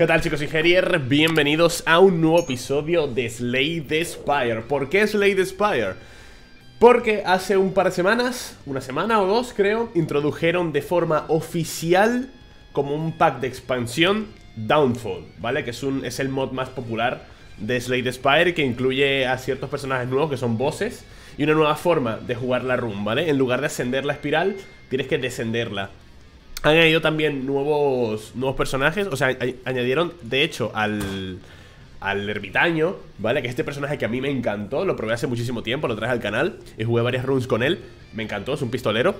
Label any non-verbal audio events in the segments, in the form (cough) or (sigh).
¿Qué tal chicos? Ingerier, bienvenidos a un nuevo episodio de Slay the Spire ¿Por qué Slay the Spire? Porque hace un par de semanas, una semana o dos creo Introdujeron de forma oficial como un pack de expansión Downfall, ¿vale? Que es, el mod más popular de Slay Spire Que incluye a ciertos personajes nuevos que son bosses Y una nueva forma de jugar la run, ¿vale? En lugar de ascender la espiral, tienes que descenderla han añadido también nuevos, nuevos personajes. O sea, añadieron, de hecho, al, al ermitaño, ¿vale? Que es este personaje que a mí me encantó. Lo probé hace muchísimo tiempo, lo traje al canal. Y jugué varias runs con él. Me encantó, es un pistolero.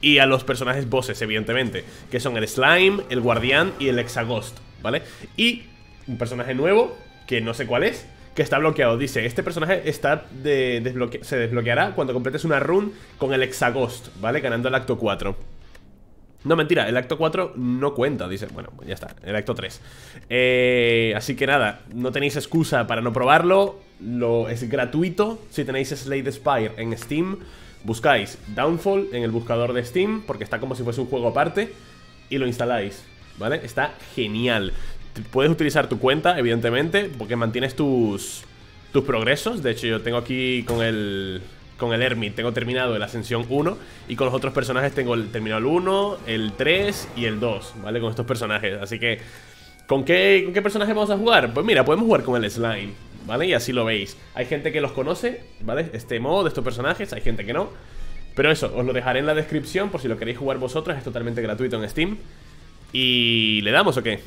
Y a los personajes bosses, evidentemente. Que son el Slime, el Guardián y el Exagost, ¿vale? Y un personaje nuevo, que no sé cuál es que está bloqueado. Dice, este personaje está de, se desbloqueará cuando completes una run con el Exagost, ¿vale? Ganando el acto 4. No, mentira, el acto 4 no cuenta, dice Bueno, ya está, el acto 3 eh, Así que nada, no tenéis excusa para no probarlo lo, Es gratuito. Si tenéis Slade Spire en Steam Buscáis Downfall en el buscador de Steam Porque está como si fuese un juego aparte Y lo instaláis, ¿vale? Está genial. Puedes utilizar tu cuenta, evidentemente Porque mantienes tus, tus progresos. De hecho yo tengo aquí con el con el Hermit tengo terminado el Ascensión 1 y con los otros personajes tengo el terminado el 1, el 3 y el 2, ¿vale? Con estos personajes, así que ¿con qué, ¿con qué personaje vamos a jugar? Pues mira, podemos jugar con el Slime, ¿vale? Y así lo veis Hay gente que los conoce, ¿vale? Este modo de estos personajes, hay gente que no Pero eso, os lo dejaré en la descripción por si lo queréis jugar vosotros, es totalmente gratuito en Steam ¿Y le damos o qué?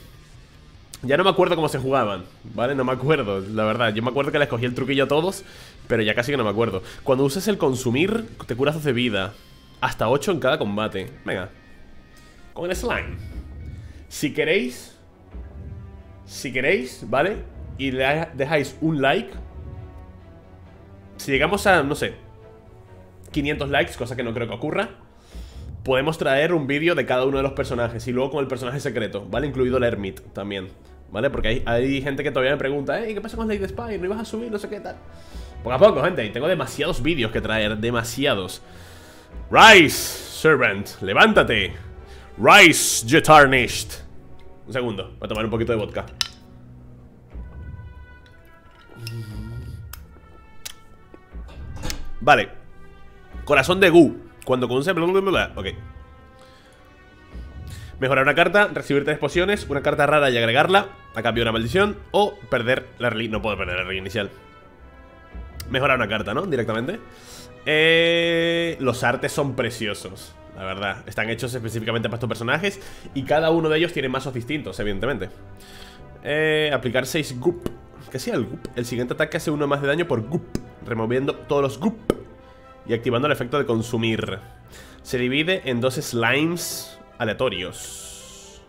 Ya no me acuerdo cómo se jugaban, ¿vale? No me acuerdo, la verdad Yo me acuerdo que les cogí el truquillo a todos Pero ya casi que no me acuerdo Cuando usas el consumir, te curas 12 vida Hasta 8 en cada combate Venga Con el slime Si queréis Si queréis, ¿vale? Y le dejáis un like Si llegamos a, no sé 500 likes, cosa que no creo que ocurra Podemos traer un vídeo de cada uno de los personajes Y luego con el personaje secreto, ¿vale? Incluido el Hermit también ¿Vale? Porque hay, gente que todavía me pregunta, ¿eh? ¿Qué pasa con Lady Spy? ¿No ibas a subir? No sé qué tal. Poco a poco, gente. Y tengo demasiados vídeos que traer. Demasiados. Rise, servant. Levántate. Rise, you tarnished. Un segundo. Voy a tomar un poquito de vodka. Vale. Corazón de Gu. Cuando conoce... Ok. Mejorar una carta, recibir tres pociones, una carta rara y agregarla a cambio de una maldición o perder la reli... No puedo perder la reli inicial. Mejorar una carta, ¿no? Directamente. Eh, los artes son preciosos, la verdad. Están hechos específicamente para estos personajes y cada uno de ellos tiene mazos distintos, evidentemente. Eh, aplicar 6 goop. ¿Qué sea el goop? El siguiente ataque hace uno más de daño por goop, removiendo todos los goop y activando el efecto de consumir. Se divide en dos slimes aleatorios.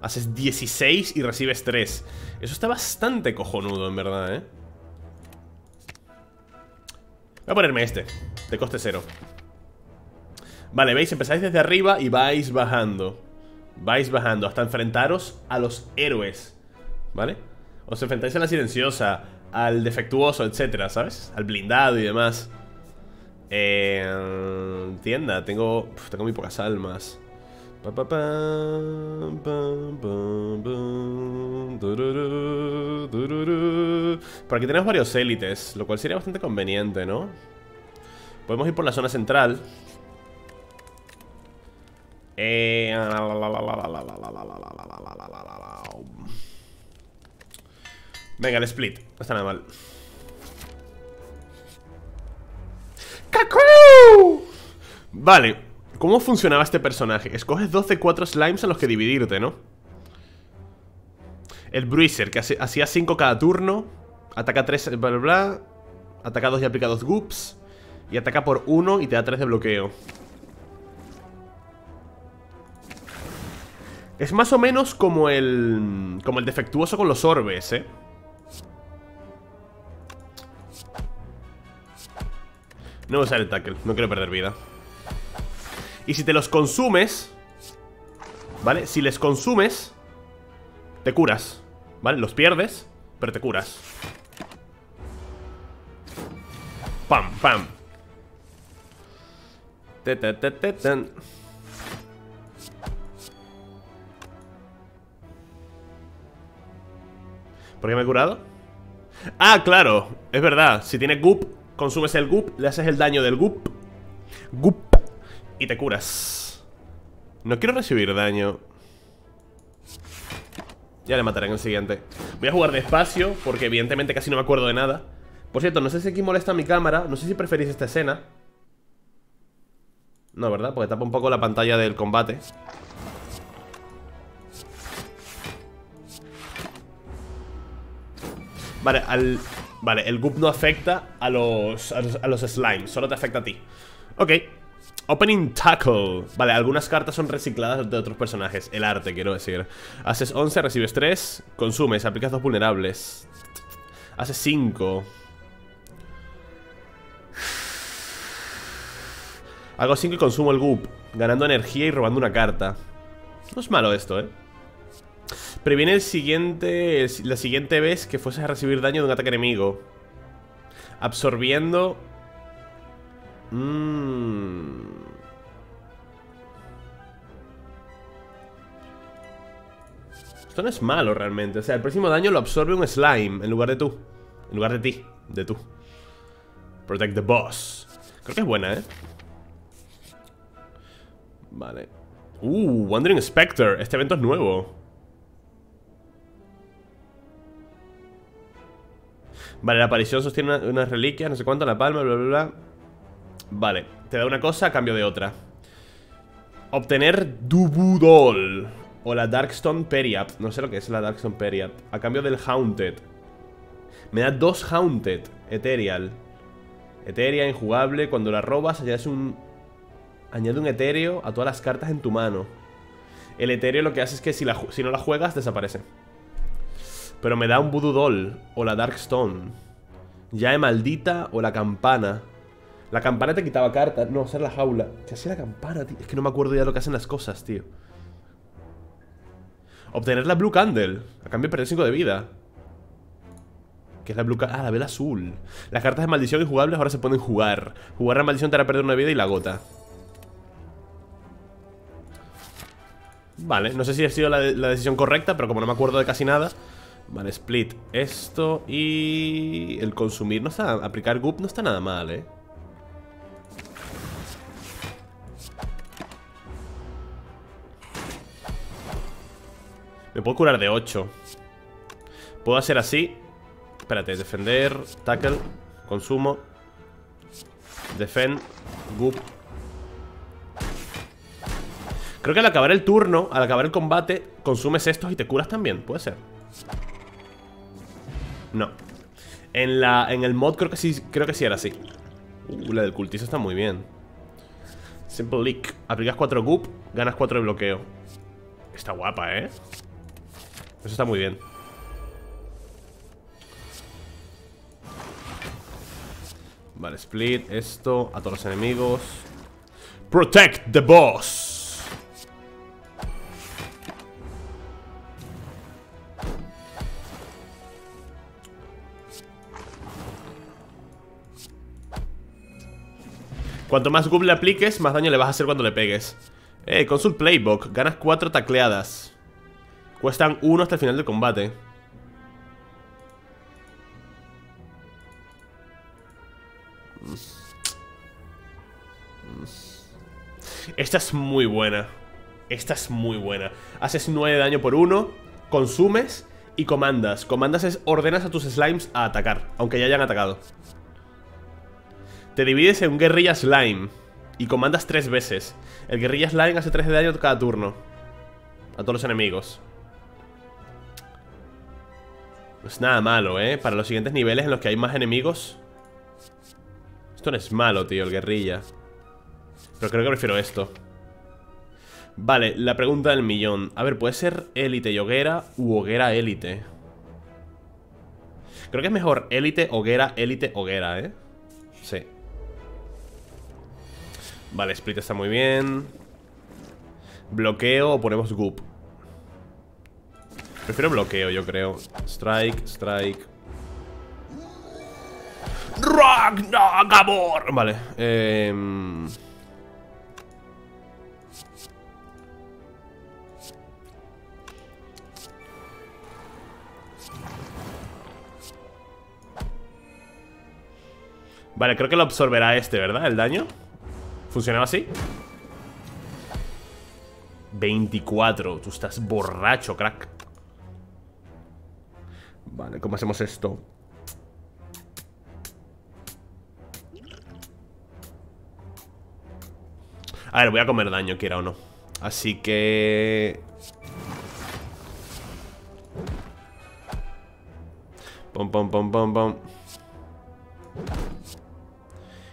Haces 16 y recibes 3. Eso está bastante cojonudo, en verdad, ¿eh? Voy a ponerme este, de coste cero. Vale, veis, empezáis desde arriba y vais bajando. Vais bajando hasta enfrentaros a los héroes. ¿Vale? Os enfrentáis a la silenciosa, al defectuoso, etcétera, ¿sabes? Al blindado y demás. Eh, tienda, tengo, tengo muy pocas almas. Por aquí tenemos varios élites, lo cual sería bastante conveniente, ¿no? Podemos ir por la zona central. Venga, el split. No está nada mal. Vale, ¿cómo funcionaba este personaje? Escoges 12, 4 slimes a los que dividirte, ¿no? El Bruiser, que hacía 5 cada turno Ataca 3, bla bla bla Ataca 2 y aplica 2 goops Y ataca por 1 y te da 3 de bloqueo Es más o menos como el... Como el defectuoso con los orbes, ¿eh? No voy a usar el tackle, no quiero perder vida Y si te los consumes ¿Vale? Si les consumes Te curas ¿Vale? Los pierdes, pero te curas Pam, pam ¿Por qué me he curado? Ah, claro, es verdad Si tiene goop consumes el goop Le haces el daño del goop Goop Y te curas. No quiero recibir daño. Ya le mataré en el siguiente. Voy a jugar despacio Porque evidentemente casi no me acuerdo de nada. Por cierto, no sé si aquí molesta mi cámara No sé si preferís esta escena. No, ¿verdad? Porque tapa un poco la pantalla del combate. Vale, al... Vale, el goop no afecta a los, a los, slimes Solo te afecta a ti. Ok. Opening Tackle. Vale, algunas cartas son recicladas de otros personajes. El arte, quiero decir. Haces 11, recibes 3 Consumes, aplicas 2 vulnerables. Haces 5 Hago 5 y consumo el goop Ganando energía y robando una carta. No es malo esto, eh Previene el siguiente, la siguiente vez que fueses a recibir daño de un ataque enemigo. Absorbiendo... Mmm... Esto no es malo realmente. O sea, el próximo daño lo absorbe un slime en lugar de tú. En lugar de ti. De tú. Protect the boss. Creo que es buena, ¿eh? Vale. Uh, Wandering Spectre. Este evento es nuevo. Vale, la aparición sostiene una, reliquia, no sé cuánto, la palma, bla, bla, bla. Vale, te da una cosa a cambio de otra. Obtener Dubudol. O la Darkstone Periap. No sé lo que es la Darkstone Periap. A cambio del Haunted. Me da dos Haunted. Ethereal. Ethereal, injugable. Cuando la robas, añades un. Añade un etéreo a todas las cartas en tu mano. El etéreo lo que hace es que si, la, si no la juegas, desaparece. Pero me da un Voodoo Doll o la Darkstone. Llave maldita o la campana. La campana te quitaba cartas. No, hacer la jaula. ¿Qué hacía la campana, tío? Es que no me acuerdo ya lo que hacen las cosas, tío. Obtener la Blue Candle. A cambio de perder 5 de vida. ¿Qué es la Blue Candle? Ah, la vela azul. Las cartas de maldición injugables ahora se pueden jugar. Jugar la maldición te hará perder una vida y la gota. Vale, no sé si ha sido la decisión correcta, pero como no me acuerdo de casi nada... Vale, split esto y... El consumir no está... Aplicar goop no está nada mal, ¿eh? Me puedo curar de 8 Puedo hacer así. Espérate, defender, tackle Consumo Defend, goop. Creo que al acabar el turno Al acabar el combate Consumes estos y te curas también, puede ser no. En, la, en el mod creo que sí, creo que sí era así. Uh, la del cultizo está muy bien. Simple Leak. Aplicas 4 goop, ganas 4 de bloqueo. Está guapa, ¿eh? Eso está muy bien. Vale, split, esto, a todos los enemigos. Protect the boss. Cuanto más goop le apliques, más daño le vas a hacer cuando le pegues. Eh, Consult Playbook. Ganas 4 tacleadas. Cuestan 1 hasta el final del combate. Esta es muy buena. Esta es muy buena. Haces 9 de daño por 1 Consumes y comandas. Comandas es ordenas a tus slimes a atacar Aunque ya hayan atacado te divides en un guerrilla slime y comandas tres veces. El guerrilla slime hace 3 de daño cada turno. A todos los enemigos. No es nada malo, ¿eh? Para los siguientes niveles en los que hay más enemigos. Esto no es malo, tío, el guerrilla. Pero creo que prefiero esto. Vale, la pregunta del millón. A ver, puede ser élite y hoguera u hoguera élite. Creo que es mejor élite, hoguera, élite, hoguera, ¿eh? Sí. Vale, split está muy bien. Bloqueo o ponemos goop. Prefiero bloqueo, yo creo. Strike, strike. Ragnarabor Vale, eh... Vale, creo que lo absorberá este, ¿verdad? El daño ¿Funcionaba así? 24 Tú estás borracho, crack Vale, ¿cómo hacemos esto? A ver, voy a comer daño, quiera o no Así que... Pom, pom, pom, pom, pom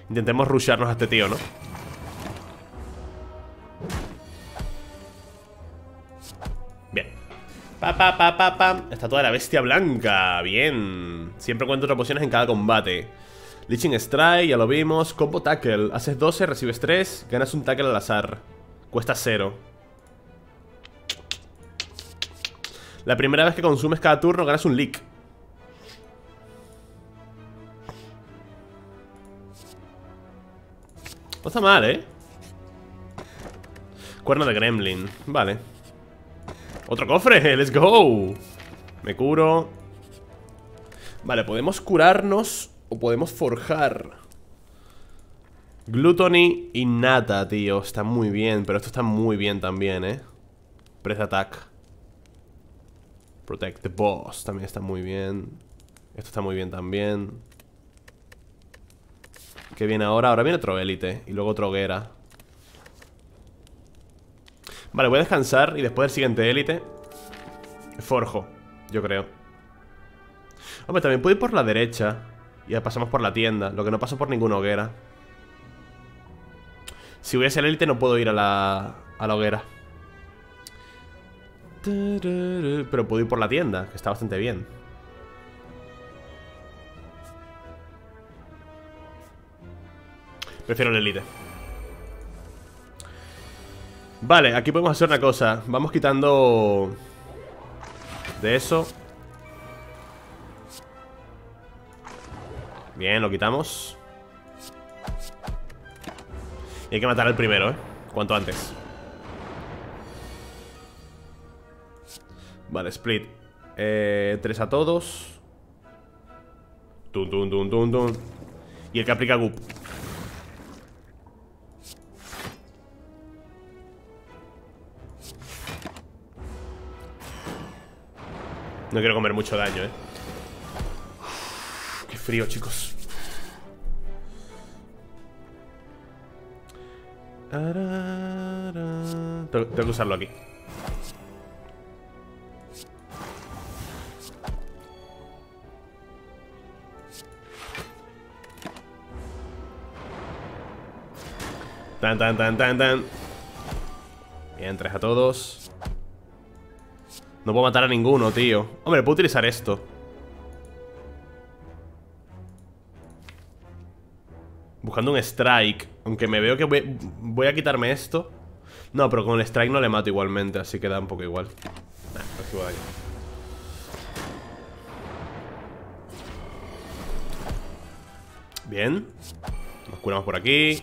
Intentemos rusharnos a este tío, ¿no? Pa, pa, pa, pa, pa. Estatua de la bestia blanca. Bien. Siempre cuento otras pociones en cada combate. Leeching Strike, ya lo vimos. Combo Tackle. Haces 12, recibes 3 Ganas un tackle al azar. Cuesta 0 La primera vez que consumes cada turno ganas un leak. No está mal, ¿eh? Cuerno de Gremlin. Vale ¡Otro cofre! ¡Let's go! Me curo Vale, podemos curarnos O podemos forjar Gluttony y nata, tío Está muy bien, pero esto está muy bien también, ¿eh? Press attack Protect the boss También está muy bien Esto está muy bien también ¿Qué viene ahora? Ahora viene otro élite Y luego otro hoguera Vale, voy a descansar Y después del siguiente élite Forjo, yo creo. Hombre, también puedo ir por la derecha Y ya pasamos por la tienda Lo que no paso por ninguna hoguera. Si voy a ser élite no puedo ir a la, a la hoguera. Pero puedo ir por la tienda Que está bastante bien. Prefiero el elite Vale, aquí podemos hacer una cosa. Vamos quitando De eso. Bien, lo quitamos. Y hay que matar al primero, ¿eh? Cuanto antes. Vale, split. Eh, Tres a todos. Tun, tun, tun, tun, tun. Y el que aplica goop No quiero comer mucho daño, eh Qué frío, chicos. Tengo, que usarlo aquí. Tan, tan, tan, tan, tan. Bien, tres a todos no puedo matar a ninguno, tío. Hombre, puedo utilizar esto. Buscando un strike. Aunque me veo que voy, a quitarme esto. No, pero con el strike no le mato igualmente Así que da un poco igual. Bien. Nos curamos por aquí.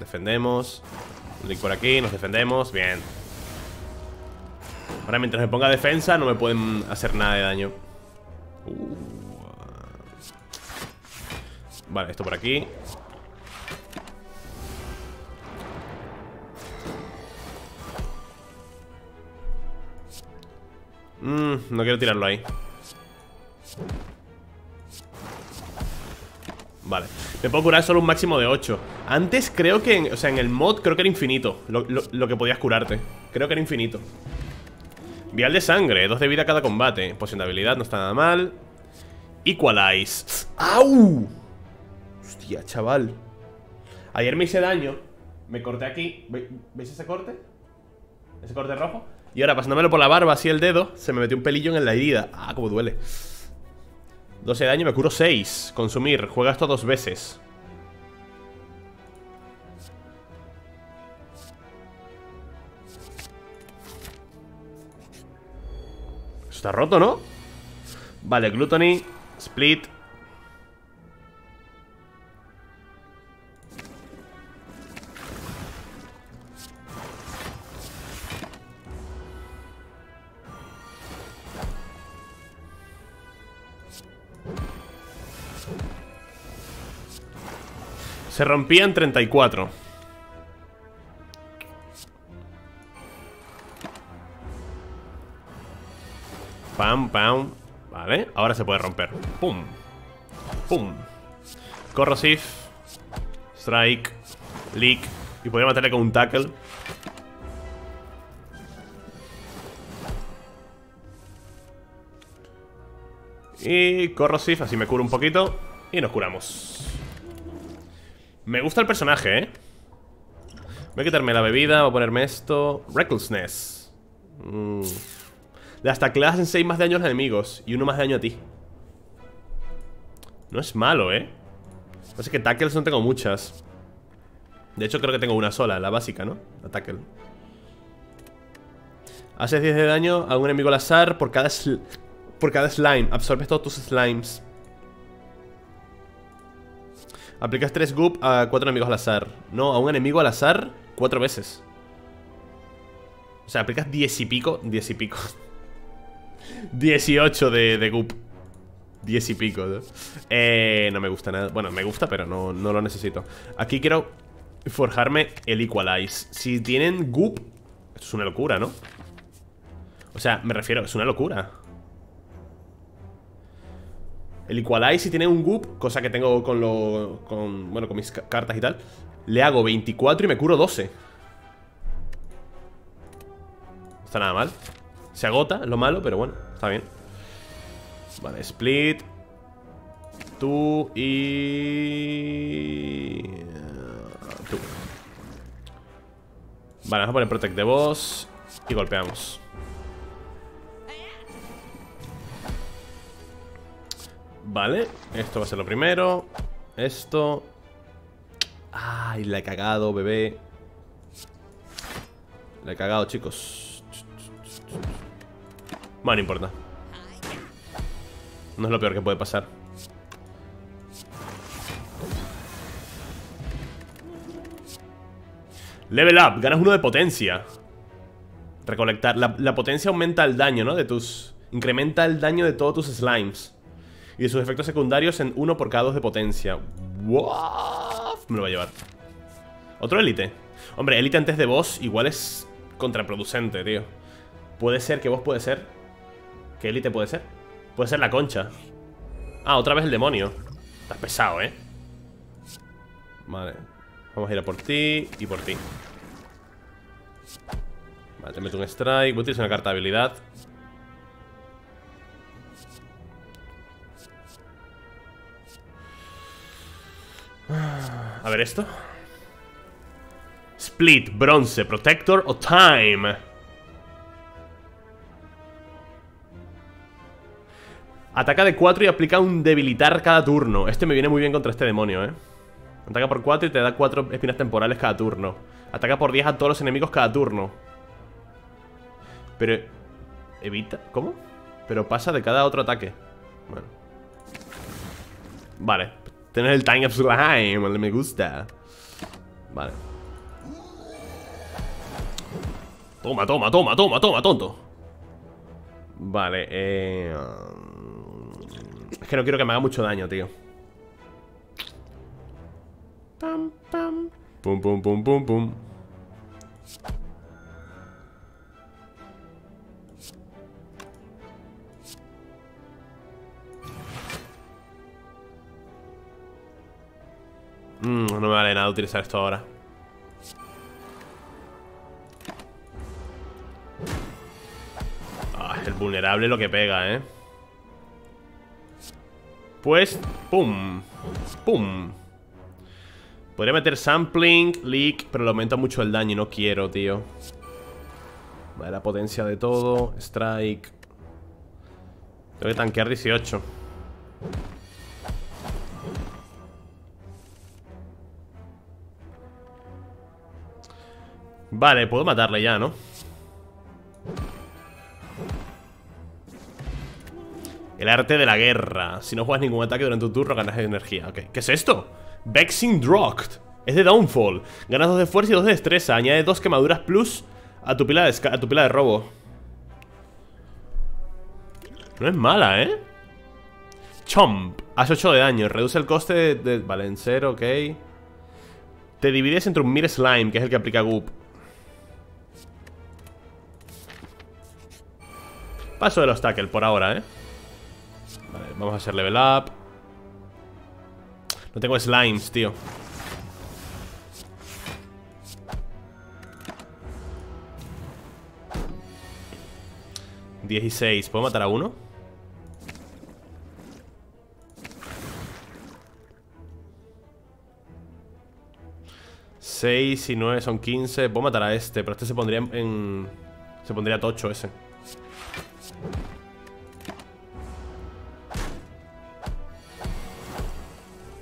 Defendemos. Link por aquí, nos defendemos. Bien Ahora mientras me ponga defensa no me pueden hacer nada de daño. Uh. Vale, esto por aquí. Mmm, no quiero tirarlo ahí. Vale. Me puedo curar solo un máximo de 8 Antes creo que, o sea, en el mod creo que era infinito lo, lo que podías curarte. Creo que era infinito Vial de sangre, dos de vida cada combate. Poción de habilidad, no está nada mal. Equalize. ¡Au! Hostia, chaval. Ayer me hice daño. Me corté aquí. ¿Veis ese corte? Ese corte rojo. Y ahora pasándomelo por la barba, así el dedo Se me metió un pelillo en la herida. Ah, cómo duele. 12 de daño, me curo 6 Consumir, juega esto dos veces está roto, ¿no? Vale, Gluttony Split Se rompía en 34 Pam, pam. Vale, ahora se puede romper. Pum. Pum. Corrosive. Strike. Leak. Y podría matarle con un tackle. Y Corrosive, así me curo un poquito. Y nos curamos. Me gusta el personaje, ¿eh? Voy a quitarme la bebida, voy a ponerme esto. Recklessness. Mm. Hasta que le hacen 6 más daño a los enemigos Y uno más daño a ti No es malo, ¿eh? Pasa que tackles no tengo muchas De hecho creo que tengo una sola, la básica, ¿no? La Haces 10 de daño a un enemigo al azar por cada por cada slime. Absorbes todos tus slimes. Aplicas 3 goop a 4 enemigos al azar. No, a un enemigo al azar 4 veces. O sea, aplicas 10 y pico. 10 y pico. (laughs) 18 de, de goop. 10 y pico. ¿no? Eh, no me gusta nada. Bueno, me gusta, pero no, no lo necesito. Aquí quiero forjarme el Equalize. Si tienen goop... Esto es una locura, ¿no? O sea, me refiero, es una locura. El Equalize si tiene un goop, cosa que tengo con lo, con, bueno, con mis cartas y tal Le hago 24 y me curo 12 No está nada mal Se agota, lo malo, pero bueno, está bien. Vale, split. Tú y... Tú. Vale, vamos a poner Protect the Boss Y golpeamos. Vale, esto va a ser lo primero. Esto. Ay, la he cagado, bebé. La he cagado, chicos Bueno, no importa No es lo peor que puede pasar Level up, ganas uno de potencia Recolectar la, la potencia aumenta el daño, ¿no? De tus... Incrementa el daño de todos tus slimes y de sus efectos secundarios en 1 por cada 2 de potencia. ¡Wow! Me lo va a llevar. Otro élite. Hombre, élite antes de boss igual es contraproducente, tío. Puede ser que vos puede ser. ¿Qué élite puede ser? Puede ser la concha. Ah, otra vez el demonio. Estás pesado, ¿eh? Vale. Vamos a ir a por ti y por ti. Vale, te meto un strike. Voy a utilizar una carta de habilidad. A ver esto Split, bronce, protector o time Ataca de 4 y aplica un debilitar cada turno Este me viene muy bien contra este demonio, eh Ataca por 4 y te da 4 espinas temporales cada turno Ataca por 10 a todos los enemigos cada turno Pero... ¿Evita? ¿Cómo? Pero pasa de cada otro ataque Bueno Vale, Tener el Time of Slime, me gusta. Vale. Toma, toma, toma, toma, toma, tonto. Vale, eh... Es que no quiero que me haga mucho daño, tío. Pam, pam. Pum, pum, pum, pum, pum. Mm, no me vale nada utilizar esto ahora ah, El vulnerable lo que pega, ¿eh? Pues, pum Pum. Podría meter sampling, leak Pero le aumenta mucho el daño y no quiero, tío. Vale, la potencia de todo Strike. Tengo que tanquear 18 Vale, puedo matarle ya, ¿no? El arte de la guerra. Si no juegas ningún ataque durante tu turno ganas energía. ¿qué es esto? Vexing Drocked. Es de Downfall. Ganas 2 de fuerza y 2 de destreza. Añade 2 quemaduras plus a tu pila de, de robo. No es mala, ¿eh? Chomp. Hace 8 de daño. Reduce el coste de... Vale, en 0, ok. Te divides entre un Mir Slime, que es el que aplica Goop. Paso de los tackle por ahora, ¿eh? Vale, vamos a hacer level up. No tengo slimes, tío. Dieciséis. ¿Puedo matar a uno? 6 y 9 son 15 Puedo matar a este, pero este se pondría en... Se pondría tocho ese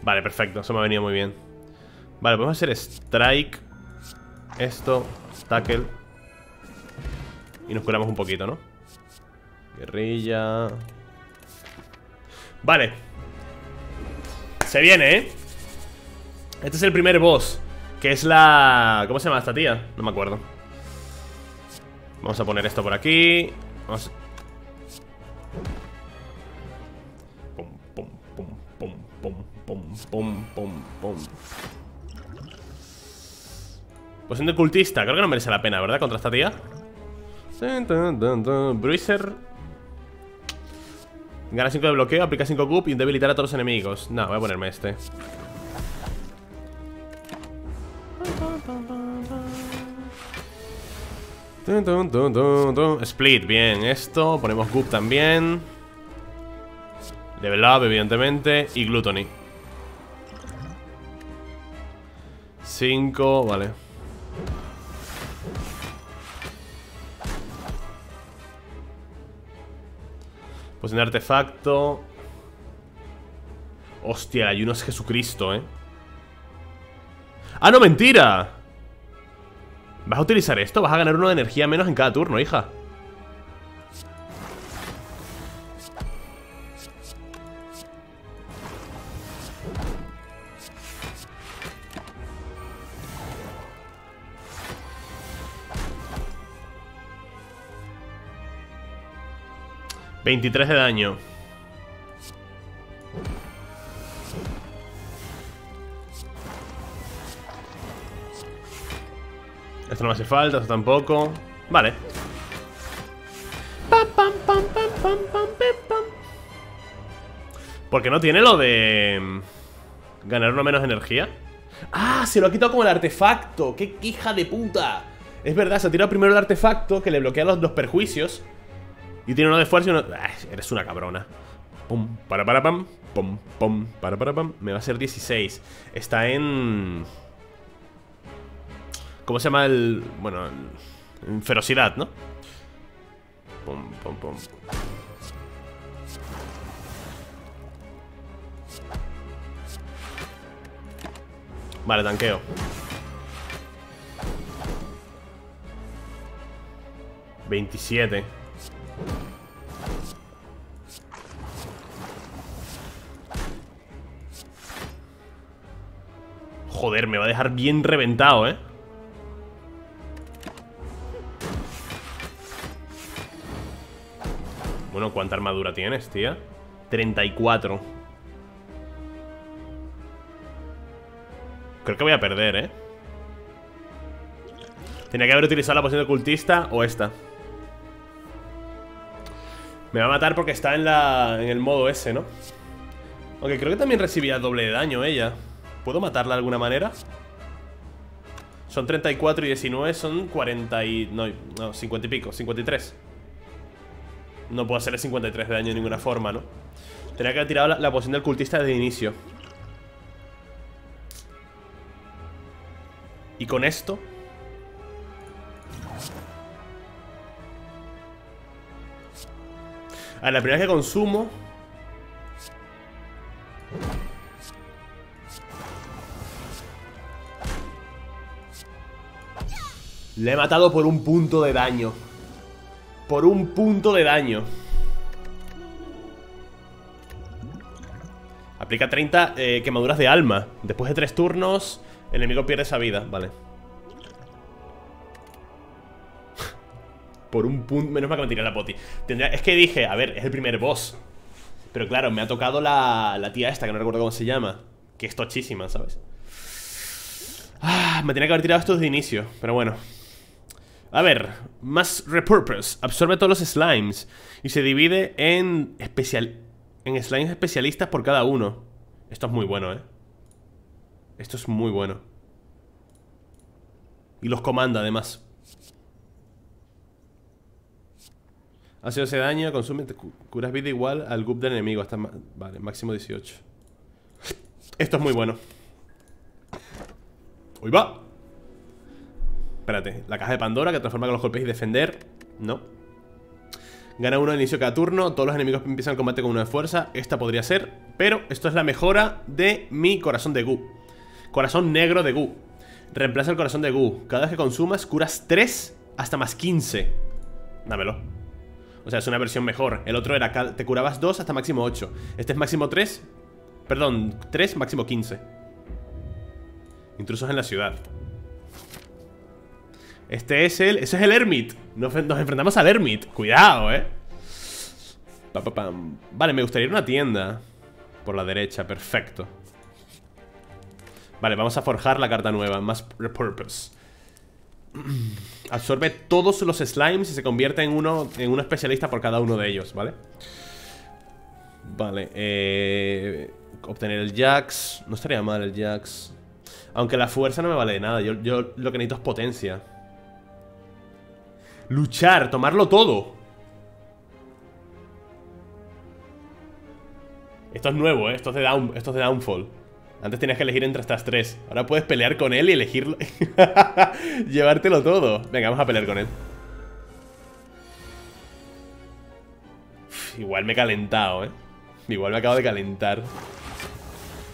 Vale, perfecto, eso me ha venido muy bien Vale, podemos hacer strike Esto, tackle Y nos curamos un poquito, ¿no? Guerrilla Vale Se viene, ¿eh? Este es el primer boss que es la... ¿Cómo se llama esta tía? No me acuerdo Vamos a poner esto por aquí Vamos pum, pum, pum, pum, pum Pues de cultista Creo que no merece la pena, ¿verdad? Contra esta tía. Bruiser. Gana 5 de bloqueo, aplica 5 cup y debilitar a todos los enemigos. No, voy a ponerme este. Split, bien, esto Ponemos Goop también. Level Up, evidentemente. Y Gluttony 5, vale Pues en artefacto Hostia, el ayuno es Jesucristo, eh ¡Ah, no, mentira! ¿Vas a utilizar esto? Vas a ganar uno de energía menos en cada turno, hija Veintitrés de daño. Esto no me hace falta, esto tampoco. Vale. Porque no tiene lo de... Mm, ganar una menos energía. ¡Ah! Se lo ha quitado como el artefacto. ¡Qué hija de puta! Es verdad, se ha tirado primero el artefacto Que le bloquea los, los perjuicios Y tiene uno de fuerza y uno... eres una cabrona Pum, para para pam Pum, pum, para para pam Me va a ser 16 Está en... ¿Cómo se llama el...? Bueno, en ferocidad, ¿no? Pum, pum, pum. Vale, tanqueo. Veintisiete. Joder, me va a dejar bien reventado, ¿eh? Bueno, ¿cuánta armadura tienes, tía? 34 Creo que voy a perder, ¿eh? Tenía que haber utilizado la poción de cultista o esta Me va a matar porque está en, la, en el modo ese, ¿no? Aunque creo que también recibía doble de daño ella ¿Puedo matarla de alguna manera? Son 34 y 19, son 40 y... No, no 50 y pico, 53 no puedo hacerle 53 de daño de ninguna forma, ¿no? Tenía que haber tirado la, poción del cultista desde inicio Y con esto A la primera que consumo. Le he matado por un punto de daño. Por un punto de daño. Aplica 30 eh, quemaduras de alma. Después de 3 turnos El enemigo pierde esa vida, vale Por un punto Menos mal que me tiré la poti Es que dije, a ver, es el primer boss Pero claro, me ha tocado la, la tía esta Que no recuerdo cómo se llama Que es tochísima, ¿sabes? Ah, me tenía que haber tirado esto desde inicio, pero bueno. A ver, más repurpose. Absorbe todos los slimes. Y se divide en especial. En slimes especialistas por cada uno. Esto es muy bueno, eh. Esto es muy bueno. Y los comanda además. Hace 12 daño, consume, curas vida igual al group del enemigo. Hasta vale, máximo 18. Esto es muy bueno. ¡Uy, va! Espérate, la caja de Pandora que transforma con los golpes y defender. No. Gana uno al inicio cada turno. Todos los enemigos empiezan el combate con una de fuerza. Esta podría ser. Pero esto es la mejora de mi corazón de Gu. Corazón negro de Gu. Reemplaza el corazón de Gu. Cada vez que consumas, curas 3 hasta más 15. Dámelo. O sea, es una versión mejor. El otro era, te curabas 2 hasta máximo 8. Este es máximo 3. Perdón, 3, máximo 15. Intrusos en la ciudad. Este es el... Ese es el Hermit. Nos, enfrentamos al Hermit. Cuidado, eh. Vale, me gustaría ir a una tienda. Por la derecha, perfecto. Vale, vamos a forjar la carta nueva. Más repurpose. (clears throat) Absorbe todos los slimes y se convierte en uno, en un especialista por cada uno de ellos, ¿vale? Vale, eh, obtener el Jax. No estaría mal el Jax. Aunque la fuerza no me vale de nada. Yo, lo que necesito es potencia. Luchar, tomarlo todo. Esto es nuevo, ¿eh? Esto es de, esto es de Downfall. Antes tenías que elegir entre estas tres. Ahora puedes pelear con él y elegirlo. (laughs) Llevártelo todo. Venga, vamos a pelear con él. igual me he calentado, ¿eh? Igual me acabo de calentar.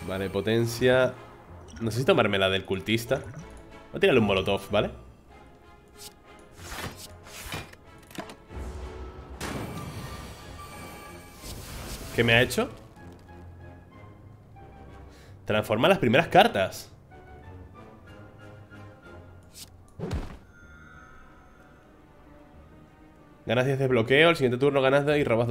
Vale, potencia. Necesito tomarme la del cultista. Voy a tirarle un molotov, ¿vale? ¿Qué me ha hecho? Transforma las primeras cartas. Ganas 10 de bloqueo, el siguiente turno ganas de y robas...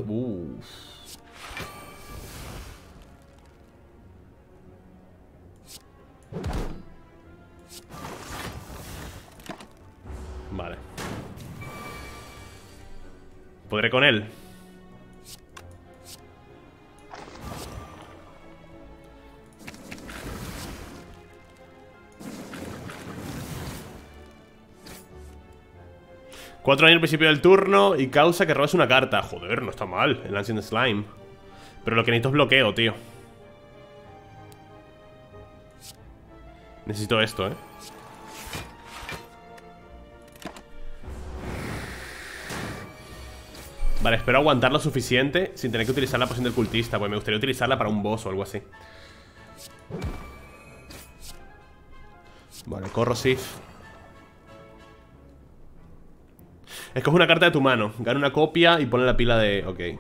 Vale. Podré con él. Cuatro años al principio del turno y causa que robes una carta. Joder, no está mal el Ancient Slime. Pero lo que necesito es bloqueo, tío. Necesito esto, eh. Vale, espero aguantar lo suficiente sin tener que utilizar la poción del cultista, pues me gustaría utilizarla para un boss o algo así. Vale, corrosive. Escoge una carta de tu mano. Gana una copia y pone la pila de... Ok.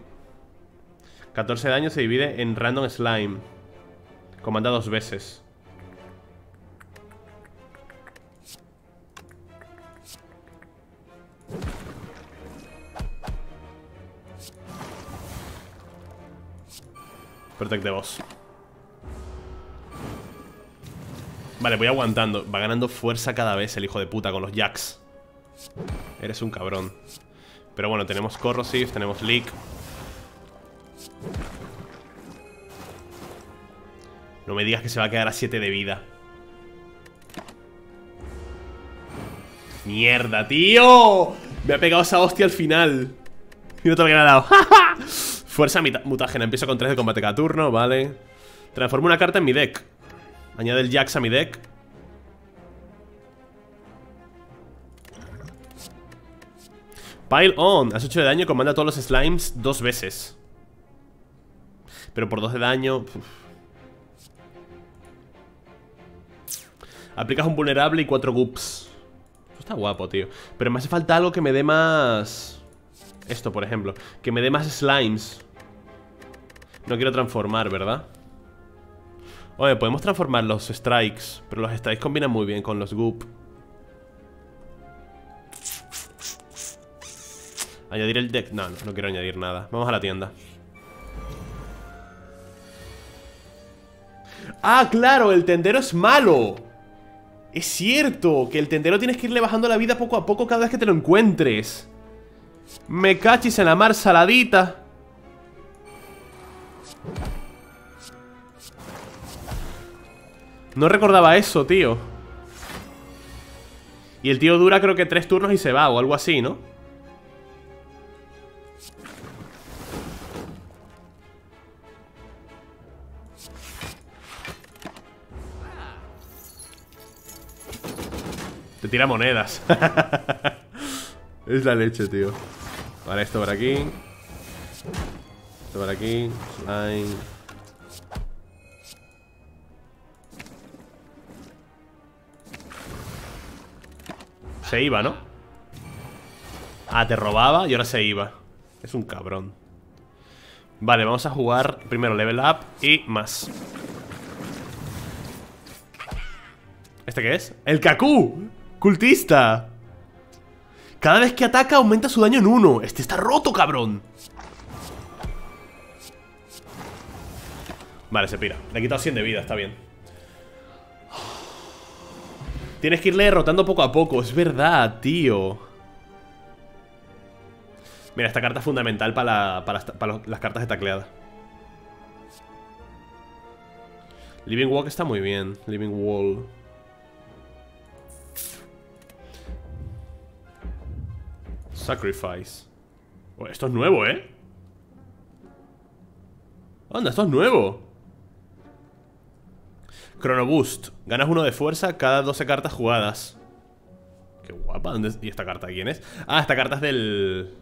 14 de daño se divide en Random Slime. Comanda dos veces. Protect the boss. Vale, voy aguantando. Va ganando fuerza cada vez el hijo de puta con los jacks. Eres un cabrón. Pero bueno, tenemos Corrosive, tenemos Leak. No me digas que se va a quedar a 7 de vida. ¡Mierda, tío! Me ha pegado esa hostia al final. Y no te lo que me ha dado. (laughs) Fuerza mutágena. Empiezo con 3 de combate cada turno, vale. Transformo una carta en mi deck. Añade el Jax a mi deck. Pile on. Has 8 de daño comanda todos los slimes dos veces. Pero por 2 de daño... Aplicas un vulnerable y 4 goops. Esto está guapo, tío. Pero me hace falta algo que me dé más... Esto, por ejemplo. Que me dé más slimes. No quiero transformar, ¿verdad? Oye, podemos transformar los strikes. Pero los strikes combinan muy bien con los goop. Añadir el deck. No, no, quiero añadir nada. Vamos a la tienda. ¡Ah, claro! El tendero es malo. Es cierto, que el tendero tienes que irle bajando la vida poco a poco cada vez que te lo encuentres. Me cachis en la mar saladita. No recordaba eso, tío. Y el tío dura creo que tres turnos y se va o algo así, ¿no? Tira monedas. (laughs) es la leche, tío. Vale, esto por aquí. Esto por aquí. Slime. Se iba, ¿no? Ah, te robaba y ahora se iba. Es un cabrón. Vale, vamos a jugar primero level up y más. ¿Este qué es? ¡El Kaku! ¡Cultista! Cada vez que ataca aumenta su daño en uno. Este está roto, cabrón. Vale, se pira. Le he quitado 100 de vida, está bien. Tienes que irle derrotando poco a poco. Es verdad, tío. Mira, esta carta es fundamental para, las cartas de tacleada. Living Walk está muy bien. Living Wall Sacrifice. Oh, esto es nuevo, ¿eh? Anda, esto es nuevo. Chrono Boost. Ganas uno de fuerza cada 12 cartas jugadas. Qué guapa. ¿Y esta carta quién es? Ah, esta carta es del...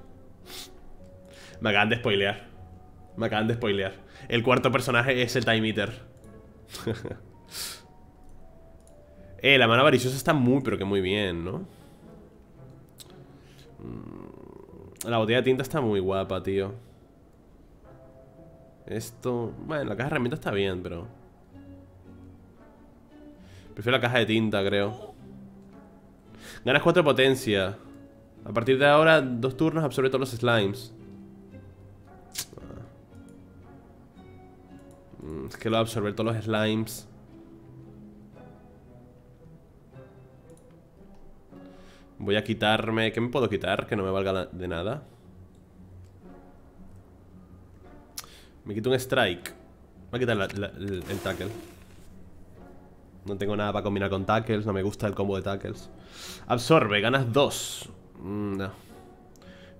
Me acaban de spoilear. Me acaban de spoilear. El cuarto personaje es el Time Eater. (laughs) eh, la mano avariciosa está muy, pero que muy bien, ¿no? Mm, la botella de tinta está muy guapa, tío. Esto... Bueno, la caja de herramientas está bien, pero... Prefiero la caja de tinta, creo. Ganas 4 potencia. A partir de ahora, dos turnos absorbe todos los slimes. Mm, Es que lo va a absorber todos los slimes Voy a quitarme... ¿Qué me puedo quitar? Que no me valga de nada Me quito un strike. Voy a quitar el, tackle. No tengo nada para combinar con tackles No me gusta el combo de tackles. Absorbe, ganas dos. Mm, No.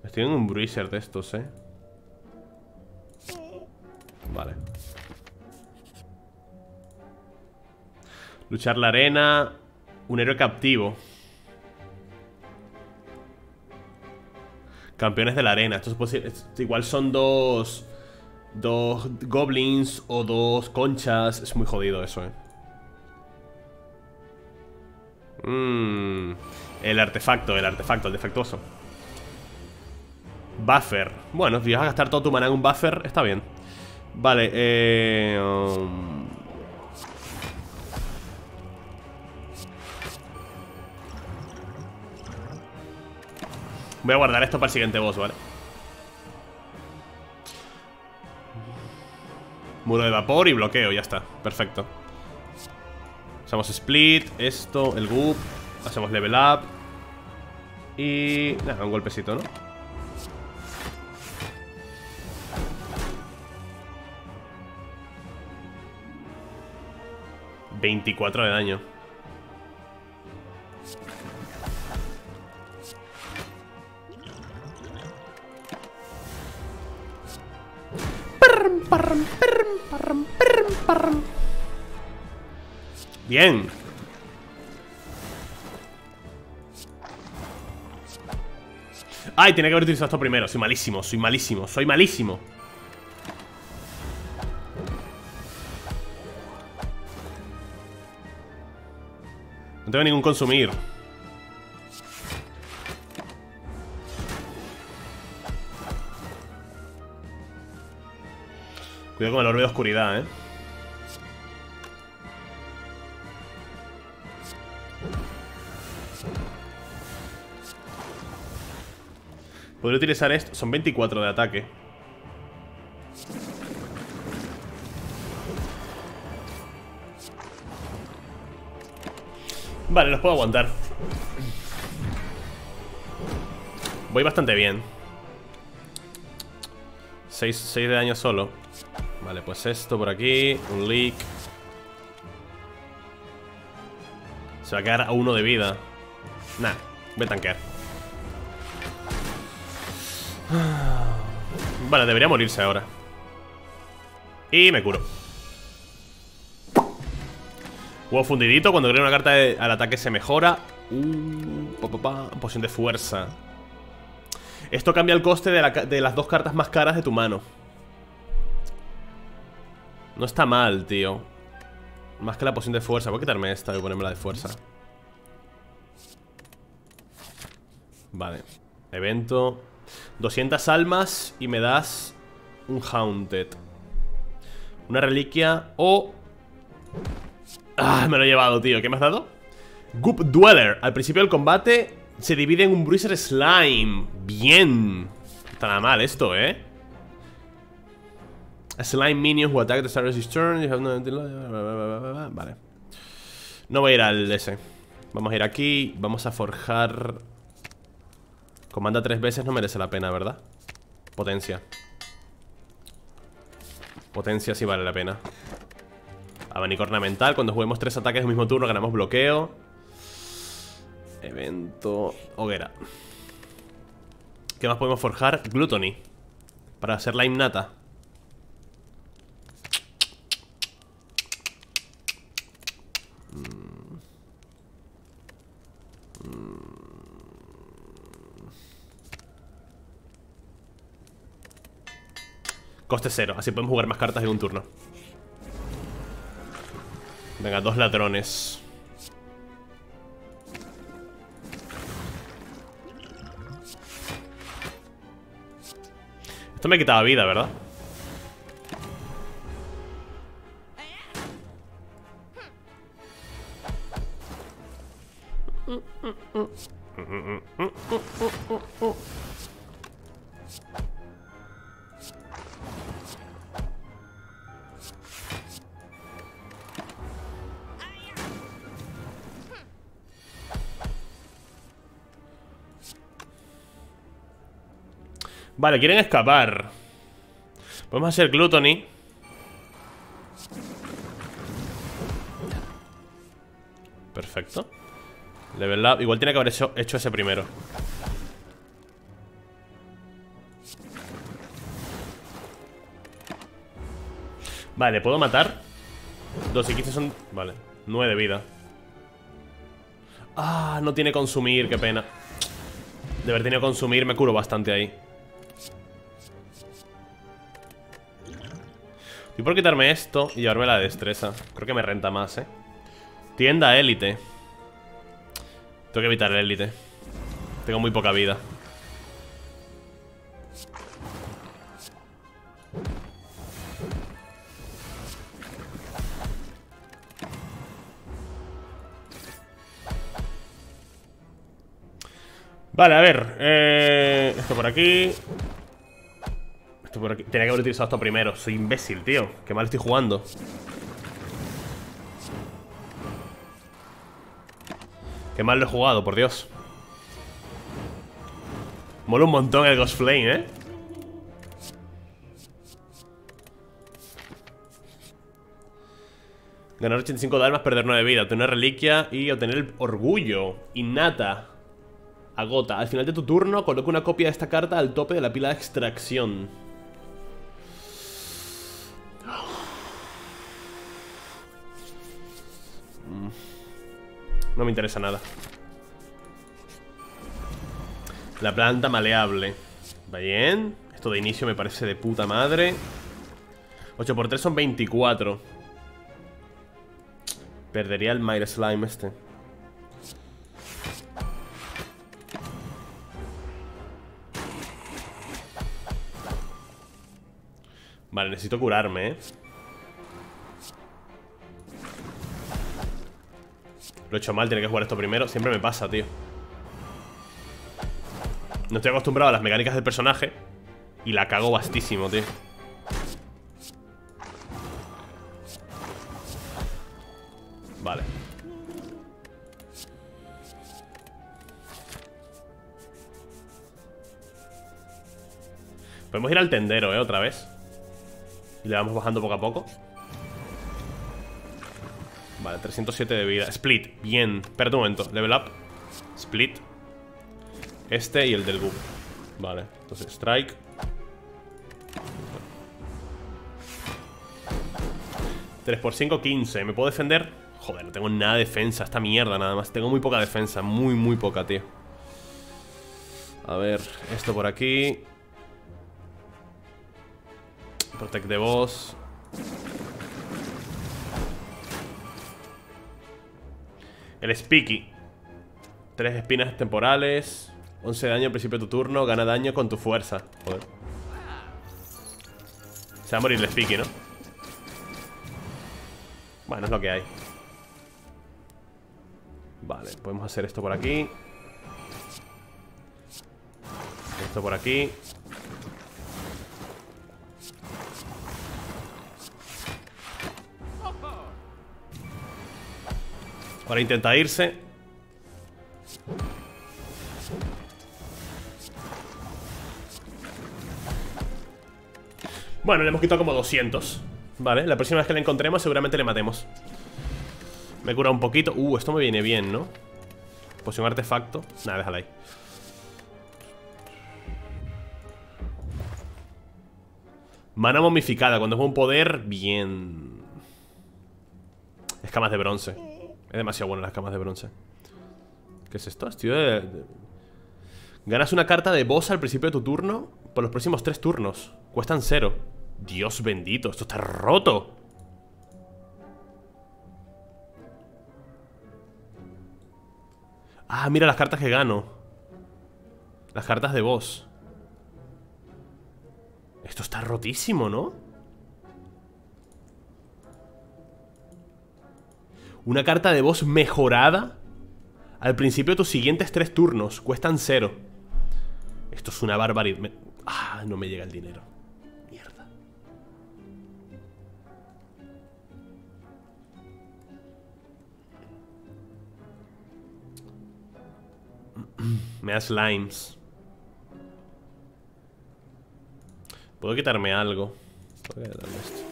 Estoy en un bruiser de estos, eh Vale. Luchar la arena. Un héroe captivo Campeones de la arena. Esto es igual son dos. Dos goblins o dos conchas. Es muy jodido eso, eh. Mmm. El artefacto, el artefacto, el defectuoso. Buffer. Bueno, si vas a gastar todo tu mana en un buffer, está bien. Vale, eh. Um, Voy a guardar esto para el siguiente boss, ¿vale? Muro de vapor y bloqueo, ya está Perfecto Hacemos split, esto, el goop Hacemos level up Y... Nada, un golpecito, ¿no? ¿24 de daño Bien. Ay, tiene que haber utilizado esto primero. Soy malísimo, soy malísimo, soy malísimo. No tengo ningún consumir. Cuidado con el orbe de oscuridad, eh. Podría utilizar esto. Son 24 de ataque. Vale, los puedo aguantar Voy bastante bien 6, de daño solo Vale, pues esto por aquí Un leak. Se va a quedar a uno de vida. Nah, voy a tanquear. Vale, debería morirse ahora. Y me curo. Huevo fundidito, cuando crea una carta al ataque se mejora. Uh, Poción de fuerza. Esto cambia el coste de, las dos cartas más caras de tu mano No está mal, tío Más que la poción de fuerza Voy a quitarme esta y ponerme la de fuerza Vale Evento 200 almas y me das un Haunted Una reliquia o Ah, me lo he llevado, tío. ¿Qué me has dado? Goop Dweller. Al principio del combate se divide en un Bruiser Slime. Bien. Está nada mal esto, ¿eh? Slime minion who attack the starter's turn. Vale. No voy a ir al ese. Vamos a ir aquí. Vamos a forjar. Comanda tres veces no merece la pena, ¿verdad? Potencia. Potencia sí vale la pena. Abanico ornamental. Cuando juguemos tres ataques el mismo turno ganamos bloqueo. Evento... Hoguera. ¿Qué más podemos forjar? Gluttony. Para hacer la innata. Coste cero, así podemos jugar más cartas en un turno Venga, dos ladrones Esto me quitaba vida, ¿verdad? Vale, quieren escapar. Podemos hacer gluttony. Perfecto. Level up. Igual tiene que haber hecho, ese primero. Vale, ¿puedo matar? Dos y 15 son... Vale, 9 de vida. Ah, no tiene consumir, qué pena. De haber tenido consumir me curo bastante ahí Y por quitarme esto y llevarme la destreza. Creo que me renta más, ¿eh? Tienda élite. Tengo que evitar el élite. Tengo muy poca vida. Vale, a ver eh, Esto por aquí Tenía que haber utilizado esto primero. Soy imbécil, tío. Qué mal estoy jugando. Qué mal lo he jugado, por Dios. Mola un montón el Ghost Flame, ¿eh? Ganar 85 de almas, perder 9 vida. Obtener reliquia y obtener el orgullo Innata. Agota. Al final de tu turno, coloca una copia de esta carta al tope de la pila de extracción No me interesa nada. La planta maleable. Va bien Esto de inicio me parece de puta madre. 8 por 3 son 24 Perdería el Mire Slime este. Vale, necesito curarme, eh Lo he hecho mal, tiene que jugar esto primero. Siempre me pasa, tío. No estoy acostumbrado a las mecánicas del personaje Y la cago bastísimo, tío. Vale. Podemos ir al tendero, ¿eh? Otra vez. Y le vamos bajando poco a poco. Vale, 307 de vida. Split, bien. Espera un momento, level up. Split. Este y el del Goop Vale, entonces strike. 3 por 5, 15 ¿Me puedo defender? Joder, no tengo nada de defensa. Esta mierda nada más. Tengo muy poca defensa. Muy, muy poca, tío. A ver, esto por aquí. Protect the boss El Speaky 3 espinas temporales 11 de daño al principio de tu turno Gana daño con tu fuerza. Joder. Se va a morir el Speaky, ¿no? Bueno, es lo que hay. Vale, podemos hacer esto por aquí. Esto por aquí Ahora intenta irse. Bueno, le hemos quitado como 200 Vale, la próxima vez que le encontremos seguramente le matemos. Me cura un poquito. Uh, esto me viene bien, ¿no? Poción artefacto. Nada, déjala ahí. Mana momificada. Cuando es un poder, bien. Escamas de bronce Es demasiado bueno las escamas de bronce ¿Qué es esto? Estoy. Ganas una carta de boss al principio de tu turno Por los próximos tres turnos Cuestan cero Dios bendito, esto está roto Ah, mira las cartas que gano Las cartas de boss Esto está rotísimo, ¿no? Una carta de boss mejorada Al principio tus siguientes tres turnos Cuestan cero Esto es una barbaridad Ah, no me llega el dinero (clears throat) Me da slimes. Puedo quitarme algo. Puedo quitarme esto.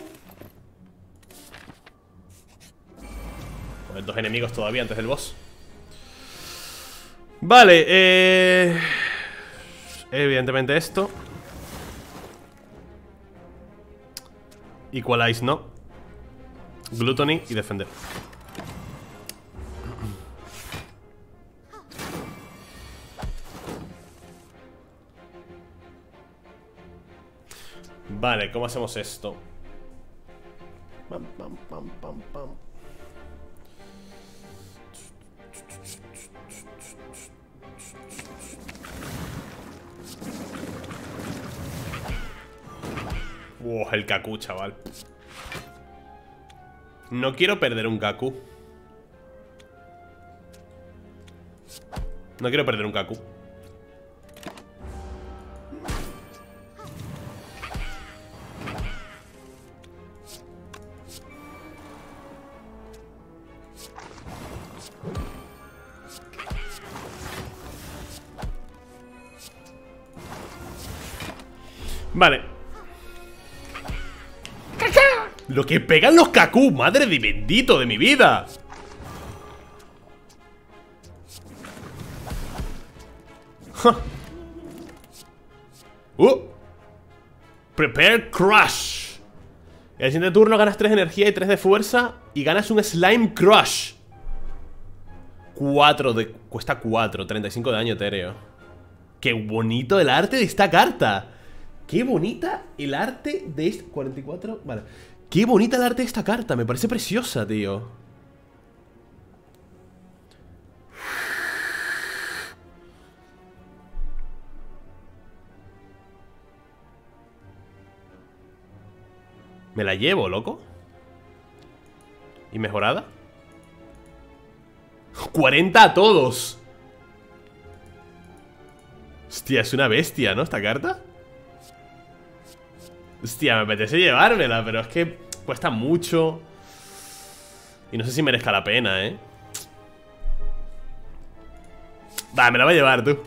Dos enemigos todavía antes del boss. Vale, eh... Evidentemente esto. Equalize no. Gluttony y defender. Vale, ¿cómo hacemos esto? Pam, pam, pam, pam, pam. El Kaku, chaval. No quiero perder un Kaku. No quiero perder un Kaku Lo que pegan los Kaku Madre de bendito de mi vida. Uh. Prepare Crush. El siguiente turno ganas 3 de energía y 3 de fuerza Y ganas un Slime Crush. 4 de... Cuesta 4, 35 de daño etéreo Qué bonito el arte de esta carta. Qué bonita el arte de esta... 44, vale Qué bonita el arte de esta carta, me parece preciosa, tío ¿Me la llevo, loco? ¿Y mejorada? ¡40 a todos! Hostia, es una bestia, ¿no? Esta carta Hostia, me apetece llevármela, pero es que cuesta mucho. Y no sé si merezca la pena, ¿eh? Va, me la voy a llevar, tú.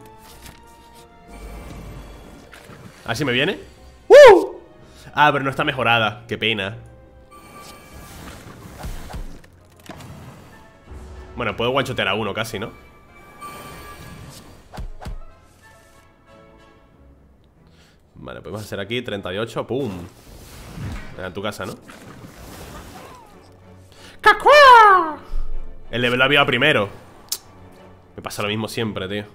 A ver si me viene. Ah, pero no está mejorada. Qué pena. Bueno, puedo guanchotear a uno casi, ¿no? Vale, podemos hacer aquí 38, ¡pum! En tu casa, ¿no? ¡Cacua! El level había primero Me pasa lo mismo siempre, tío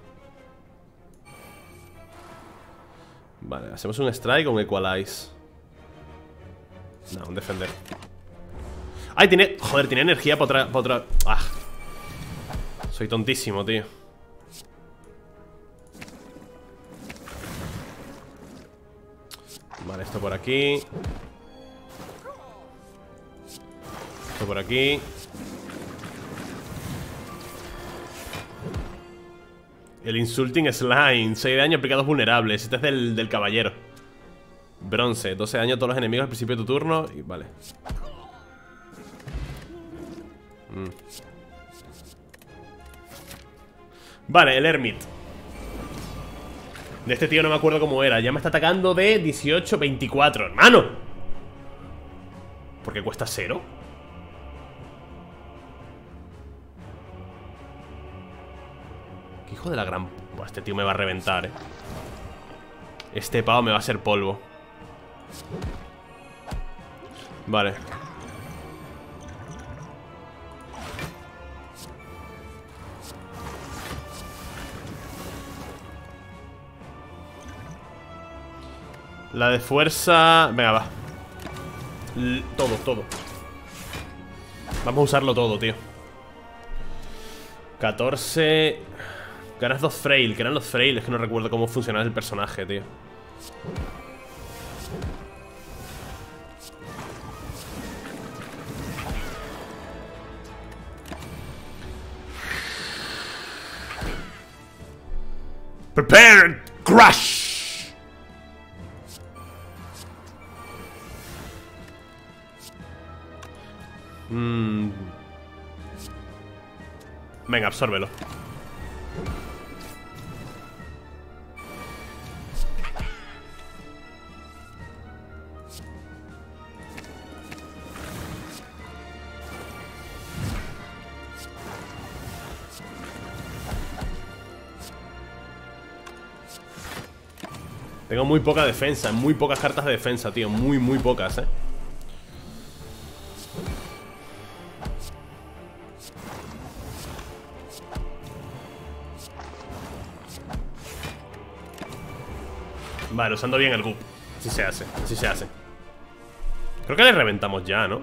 Vale, hacemos un strike o un equalize No, un defender ¡Ay, tiene... Joder, tiene energía para otra... otra... ¡Ah! Soy tontísimo, tío esto por aquí. Esto por aquí. El Insulting Slime. 6 de daño aplicados vulnerables. Este es del, del caballero. Bronce. 12 de daño a todos los enemigos al principio de tu turno. Y vale. Mm. Vale, el Hermit De este tío no me acuerdo cómo era. Ya me está atacando de 18, 24 ¡Hermano! ¿Por qué cuesta cero? ¿Qué hijo de la gran... Buah, este tío me va a reventar, eh. Este pavo me va a hacer polvo. Vale La de fuerza... Venga, va. Todo, todo. Vamos a usarlo todo, tío. 14 Ganas dos frail, que eran los frail Es que no recuerdo cómo funcionaba el personaje, tío. Prepare crush Mm. Venga, absórbelo. Tengo muy poca defensa, muy pocas cartas de defensa, tío. Muy, muy pocas, eh Vale, usando bien el goop. Así se hace, así se hace. Creo que le reventamos ya, ¿no?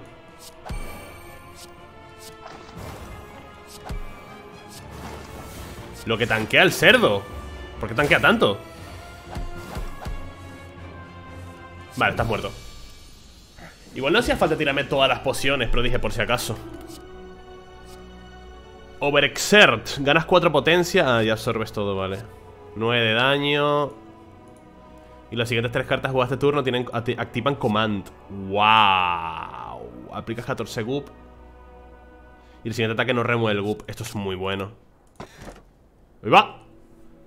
Lo que tanquea el cerdo. ¿Por qué tanquea tanto? Vale, estás muerto. Igual no hacía falta tirarme todas las pociones Pero dije por si acaso. Overexert. Ganas 4 potencia. Ah, ya absorbes todo, vale. 9 de daño y las siguientes tres cartas jugadas de turno tienen, activan Command. ¡Wow! Aplicas 14 Goop. Y el siguiente ataque no remueve el Goop. Esto es muy bueno. ¡Ahí va!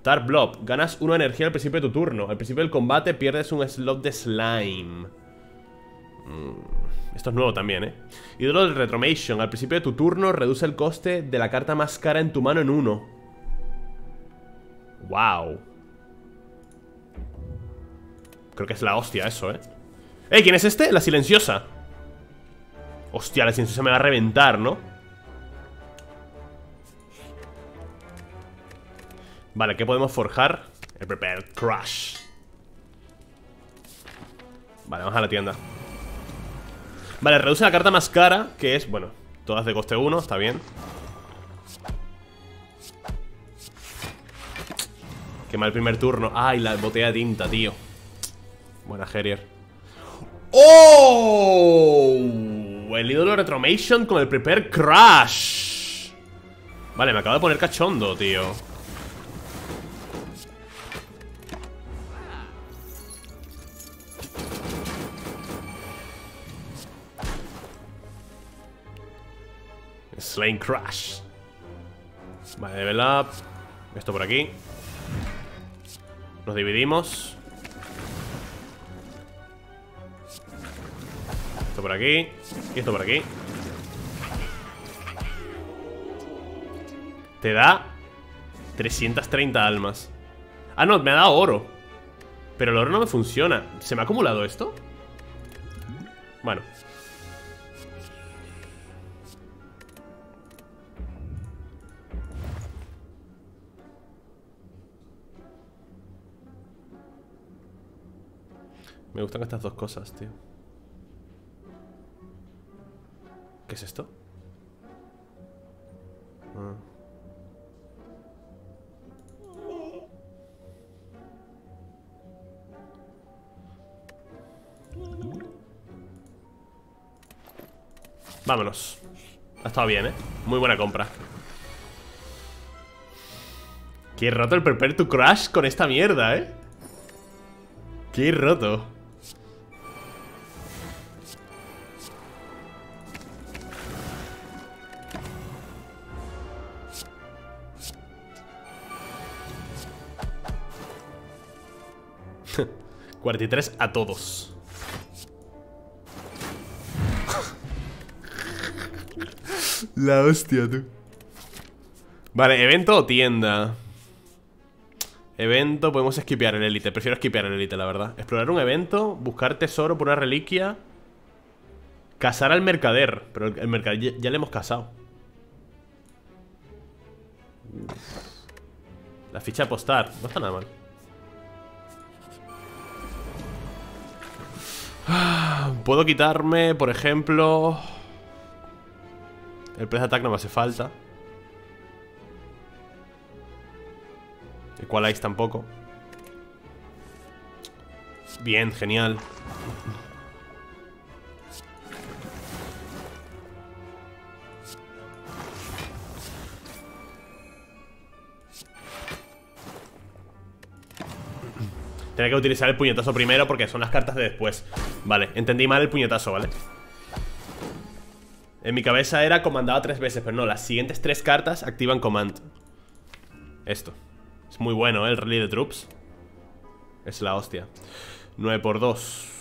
Tar Blob. Ganas 1 energía al principio de tu turno. Al principio del combate pierdes un slot de slime. Mm, esto es nuevo también, ¿eh? Ídolo de Retromation. Al principio de tu turno reduce el coste de la carta más cara en tu mano en 1. ¡Wow! Creo que es la hostia eso, ¿eh? ¡Eh! ¿Quién es este? La silenciosa Hostia, la silenciosa me va a reventar, ¿no? Vale, ¿qué podemos forjar? El Prepare Crush Vale, vamos a la tienda Vale, reduce la carta más cara Que es, bueno, todas de coste 1 Está bien Qué mal primer turno Ay, la botella de tinta, tío Buena, Herier. ¡Oh! El ídolo Retromation con el Prepare Crash. Vale, me acabo de poner cachondo, tío. Slain Crash. Vale, level up. Esto por aquí. Nos dividimos. Por aquí Y esto por aquí. Te da 330 almas. Ah, no, me ha dado oro. Pero el oro no me funciona. ¿Se me ha acumulado esto? Bueno. Me gustan estas dos cosas, tío ¿Qué es esto? Ah. Vámonos Ha estado bien, ¿eh? Muy buena compra Qué roto el Prepare to Crash con esta mierda, ¿eh? Qué roto 43 a todos. La hostia, tú. Vale, evento o tienda. Evento, podemos esquipear el élite. Prefiero esquipear el élite, la verdad. Explorar un evento, buscar tesoro por una reliquia. Casar al mercader Pero el, mercader ya, ya, le hemos casado La ficha de apostar No está nada mal Puedo quitarme, por ejemplo El press attack no me hace falta. Equalize tampoco. Bien, genial Tenía que utilizar el puñetazo primero porque son las cartas de después. Vale, entendí mal el puñetazo, ¿vale? En mi cabeza era comandado tres veces Pero no, las siguientes tres cartas activan command. Esto. Es muy bueno, ¿eh? El rally de troops. Es la hostia. 9 por 2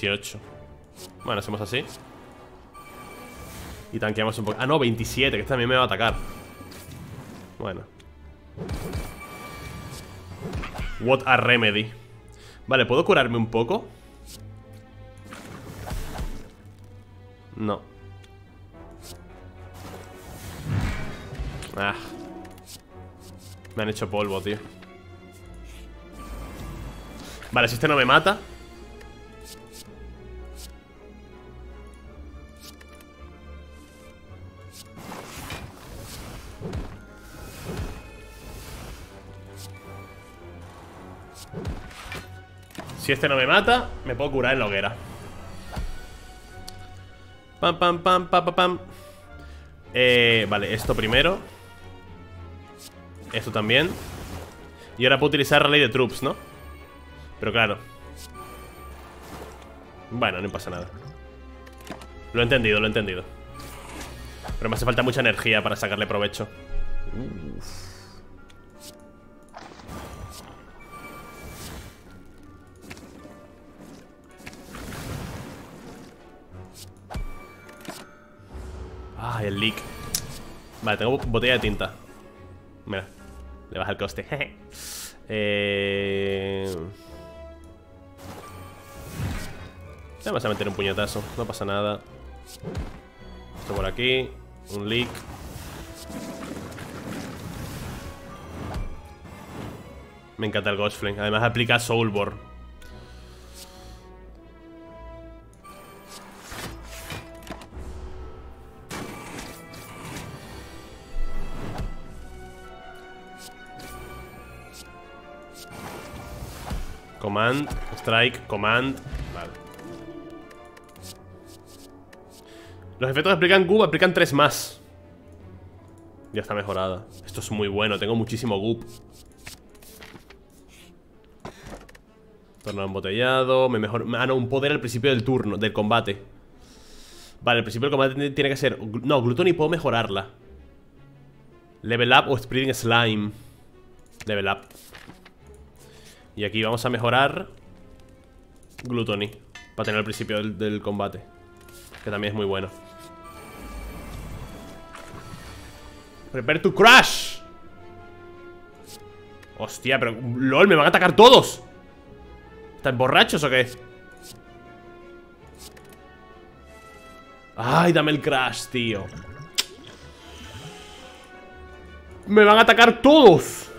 18 Bueno, hacemos así. Y tanqueamos un poco. Ah, no, 27, que este también me va a atacar. Bueno. What a remedy. Vale, ¿puedo curarme un poco? No. Ah. Me han hecho polvo, tío. Vale, si este no me mata Si este no me mata, me puedo curar en la hoguera. Pam, pam, pam, pam, pam, pam. Eh, Vale, esto primero. Esto también. Y ahora puedo utilizar Rally de Troops, ¿no? Pero claro. Bueno, no pasa nada. Lo he entendido, lo he entendido. Pero me hace falta mucha energía para sacarle provecho. Ay, el leak. Vale, tengo botella de tinta. Mira, le baja el coste. (laughs) Eh... Vamos a meter un puñetazo No pasa nada. Esto por aquí Un leak. Me encanta el Ghost Flame. Además aplica Soulborn Command, strike, command Vale Los efectos que aplican Goop aplican tres más Ya está mejorada Esto es muy bueno, tengo muchísimo Goop Tornado embotellado. Me mejor. Ah, no, un poder al principio del turno, del combate. Vale, al principio del combate tiene que ser. No, Gluttony puedo mejorarla. Level up o Spreading Slime. Level up. Y aquí vamos a mejorar. Gluttony. Para tener al principio del, combate. Que también es muy bueno. Prepare to crash. Hostia, pero... LOL, me van a atacar todos. ¿Están borrachos o qué? Ay, dame el crash, tío Me van a atacar todos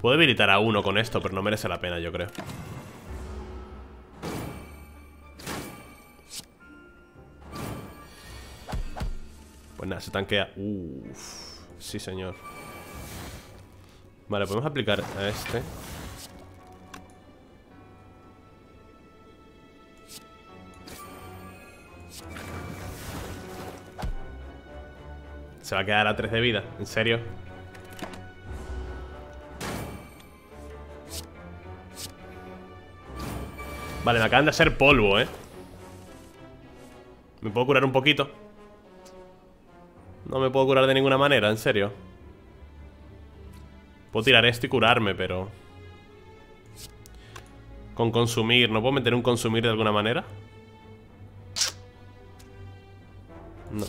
Puedo debilitar a uno con esto, pero no merece la pena, yo creo. Pues nada, se tanquea. Uff, sí señor. Vale, podemos aplicar a este. Se va a quedar a 3 de vida, ¿en serio? Vale, me acaban de hacer polvo, ¿eh? ¿Me puedo curar un poquito? No me puedo curar de ninguna manera, en serio Puedo tirar esto y curarme, pero... Con consumir, ¿no puedo meter un consumir de alguna manera? No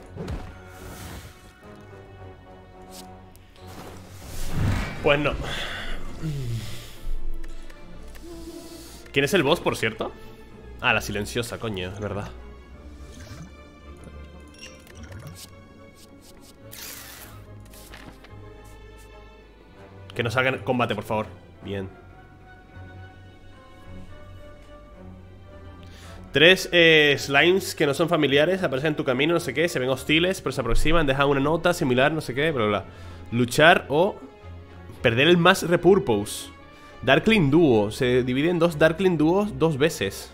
Pues no ¿Quién es el boss, por cierto? Ah, la silenciosa, coño, es verdad Que no salga en combate, por favor Bien Tres eh, slimes que no son familiares aparecen en tu camino, no sé qué, se ven hostiles, pero se aproximan, dejan una nota similar, no sé qué, bla, bla. Luchar o perder el más repurpose. Darkling Duo, se divide en dos Darkling Duos dos veces.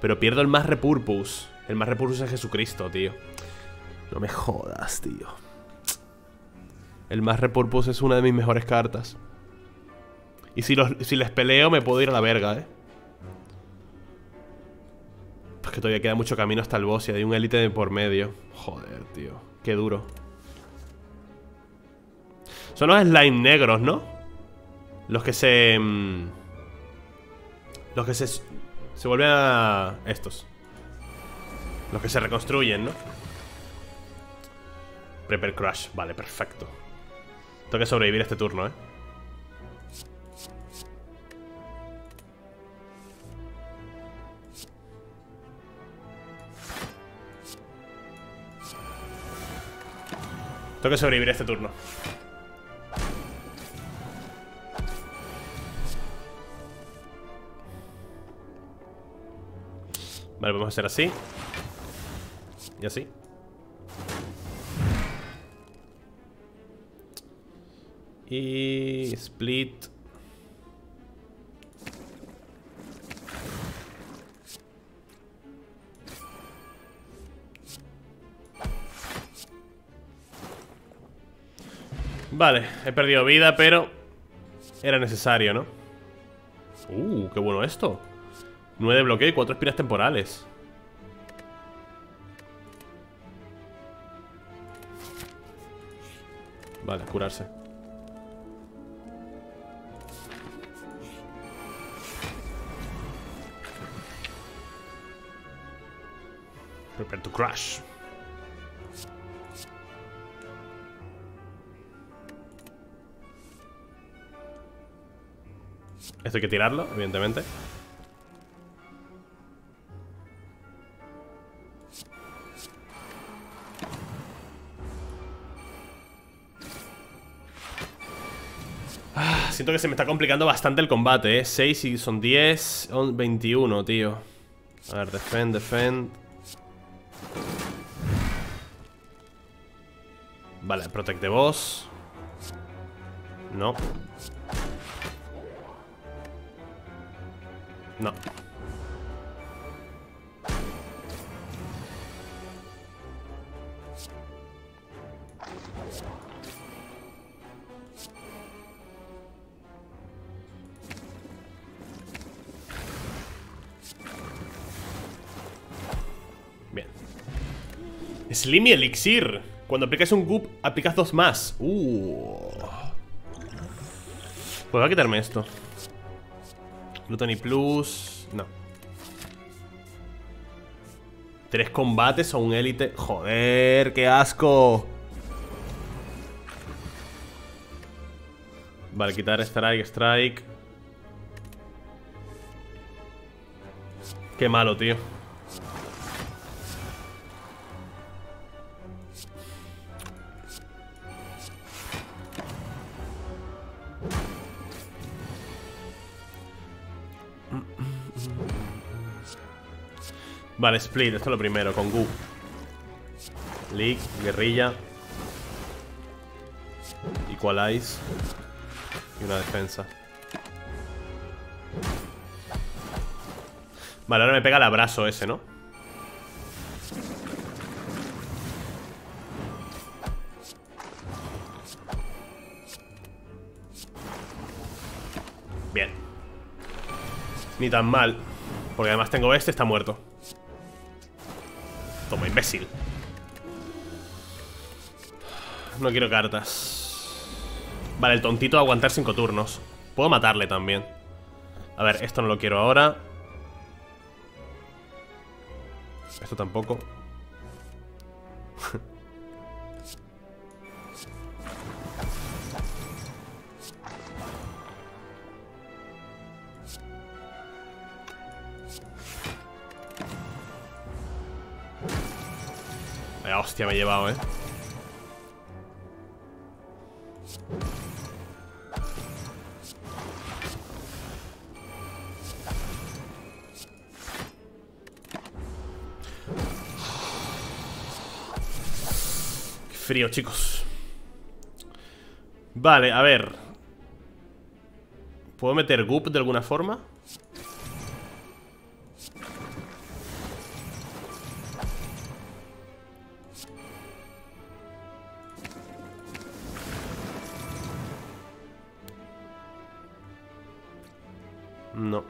Pero pierdo el más repurpose. El más repurpose es Jesucristo, tío. No me jodas, tío. El más repurpose es una de mis mejores cartas. Y si, si les peleo me puedo ir a la verga, ¿eh? Es que todavía queda mucho camino hasta el boss y hay un élite por medio. Joder, tío. Qué duro. Son los slime negros, ¿no? Los que se... Mm, los que se... Se vuelven a... Estos. Los que se reconstruyen, ¿no? Prepper Crush. Vale, perfecto. Tengo que sobrevivir este turno, ¿eh? Tengo que sobrevivir este turno Vale, vamos a hacer así. Y así. Y... Split. Vale, he perdido vida, pero Era necesario, ¿no? Uh, qué bueno esto 9 de bloqueo y 4 espinas temporales. Vale, curarse. Prepare to crash. Esto hay que tirarlo, evidentemente Siento que se me está complicando bastante el combate, ¿eh? 6 y son 10, 21, tío. A ver, defend, defend. Vale, protect the boss. No. No Bien. Slimy Elixir. Cuando aplicas un goop, aplicas dos más. Uh. Pues voy a quitarme esto. Gluttony Plus. No. Tres combates a un élite. Joder, qué asco. Vale, quitar strike, strike. Qué malo, tío Vale, split, esto es lo primero, con Gu League, guerrilla. Equalize. Y una defensa. Vale, ahora me pega el abrazo ese, ¿no? Bien. Ni tan mal Porque además tengo este, está muerto Toma, imbécil. No quiero cartas. Vale, el tontito aguantar cinco turnos. Puedo matarle también. A ver, esto no lo quiero ahora. Esto tampoco hostia me he llevado, eh. Frío, chicos. Vale, a ver. ¿Puedo meter goop de alguna forma? No.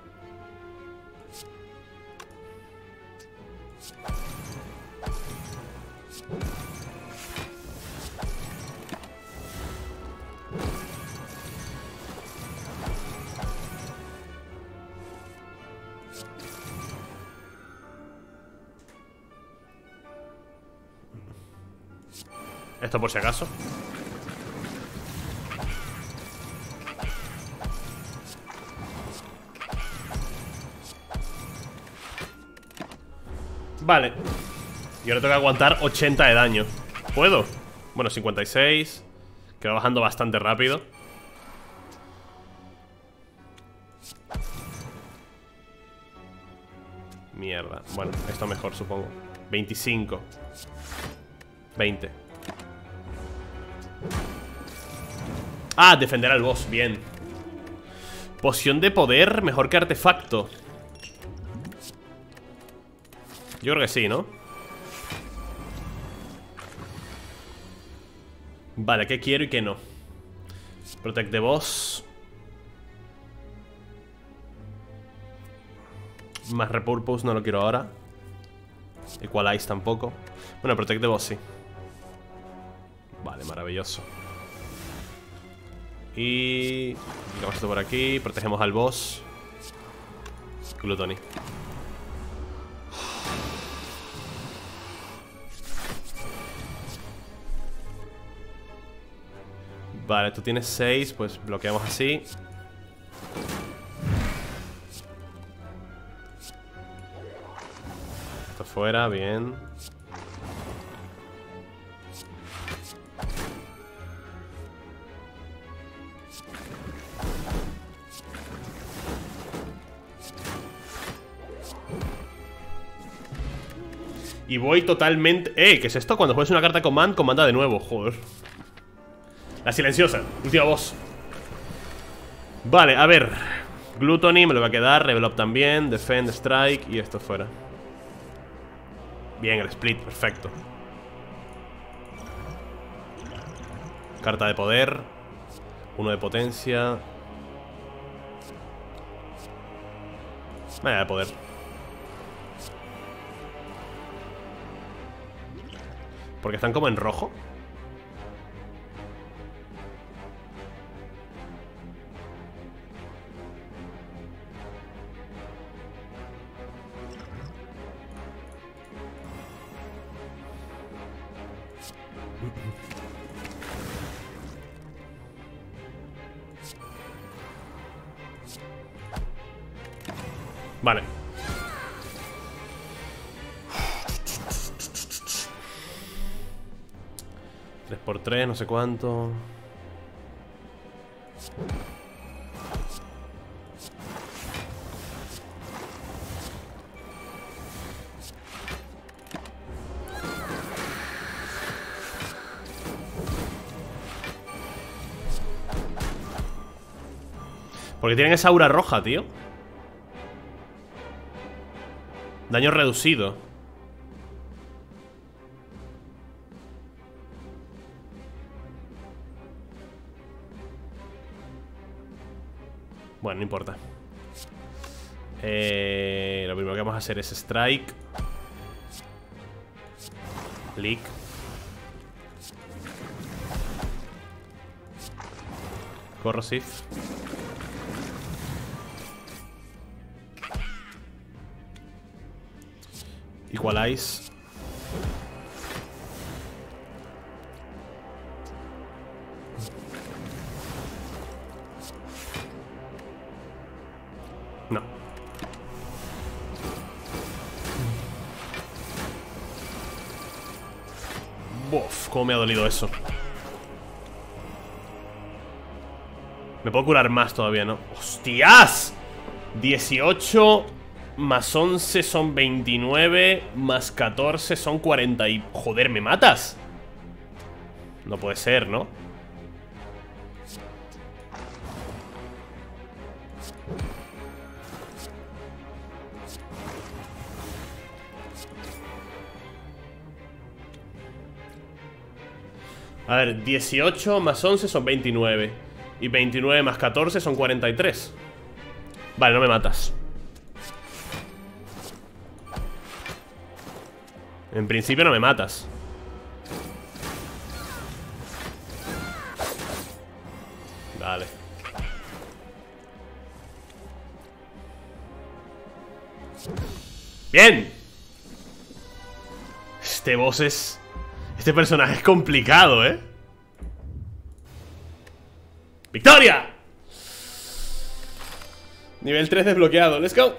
Esto por si acaso Vale. Y ahora tengo que aguantar 80 de daño. ¿Puedo? Bueno, 56 Que va bajando bastante rápido. Mierda. Bueno, esto mejor supongo. 25 20 Ah, defender al boss, bien. Poción de poder mejor que artefacto Yo creo que sí, ¿no? Vale, ¿qué quiero y qué no? Protect the boss. Más repurpose no lo quiero ahora. Equalize tampoco. Bueno, protect the boss sí. Vale, maravilloso. Y... Digamos esto por aquí. Protegemos al boss. Gluttony Vale, tú tienes 6, pues bloqueamos así Esto fuera, bien Y voy totalmente... ¡Eh! ¿Qué es esto? Cuando juegas una carta command, comanda de nuevo Joder La silenciosa, última voz. Vale, a ver. Gluttony me lo va a quedar, Level Up también. Defend, Strike y esto fuera. Bien, el split, perfecto. Carta de poder. Uno de potencia. Vaya de poder. Porque están como en rojo 3 por 3 no sé cuánto. Porque tienen esa aura roja, tío. Daño reducido importa. Eh, Lo primero que vamos a hacer es Strike. Leak. Corrosive. Equalize me ha dolido eso Me puedo curar más todavía, ¿no? ¡Hostias! 18 más 11 son 29 Más 14 son 40 y... Joder, ¿me matas? No puede ser, ¿no? A ver, 18 más 11 son 29 Y 29 más 14 son 43 Vale, no me matas. En principio no me matas. Vale. ¡Bien! Este boss es... Este personaje es complicado, ¿eh? ¡Victoria! Nivel 3 desbloqueado, let's go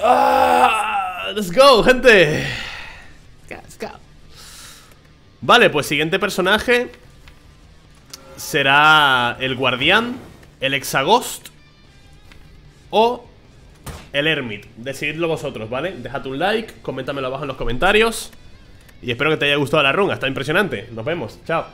ah, Let's go, gente Let's go Vale, pues siguiente personaje Será el guardián El hexagost O el Hermit Decididlo vosotros, ¿vale? Dejad un like, coméntamelo abajo en los comentarios Y espero que te haya gustado la run, está impresionante. Nos vemos, chao